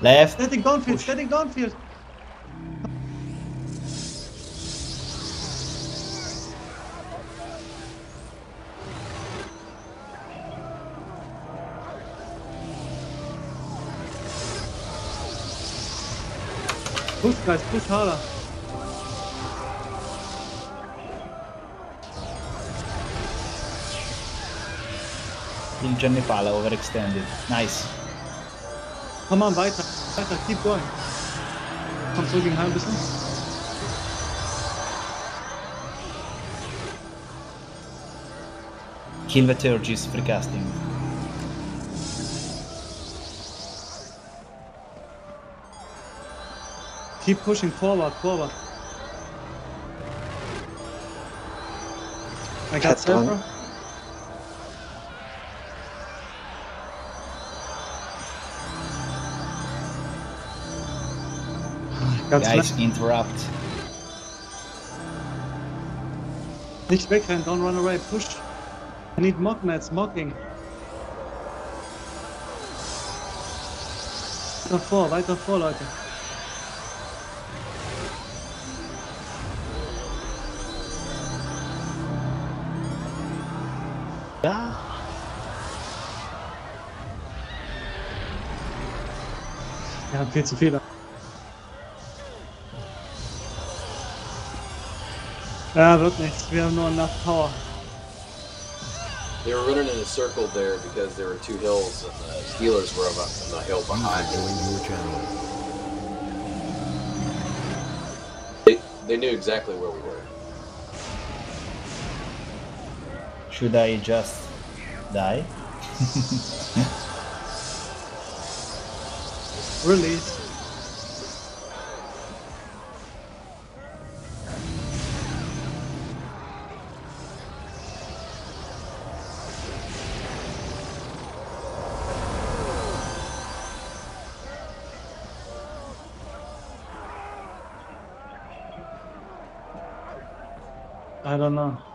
Left. Static downfield, Push. static downfield. Push guys, push harder. Pala overextended. Nice. Komm mal weiter, weiter, keep going. Komm zurück in ein bisschen. Kill the Theurgist free casting. Keep pushing forward, forward. I got Cat's Ganz Guys, leicht. interrupt. Nicht wegrennen, don't run away, push. I need mock nets, mocking. Weiter vor, weiter vor, Leute. Ja. Ja, viel zu viele. Ja, wird nichts. Wir haben nur enough power. They were running in a circle there because there were two hills and the stealthers were up on the hill behind. Join your channel. They, they knew exactly where we were. Should I just die? Release. I don't know.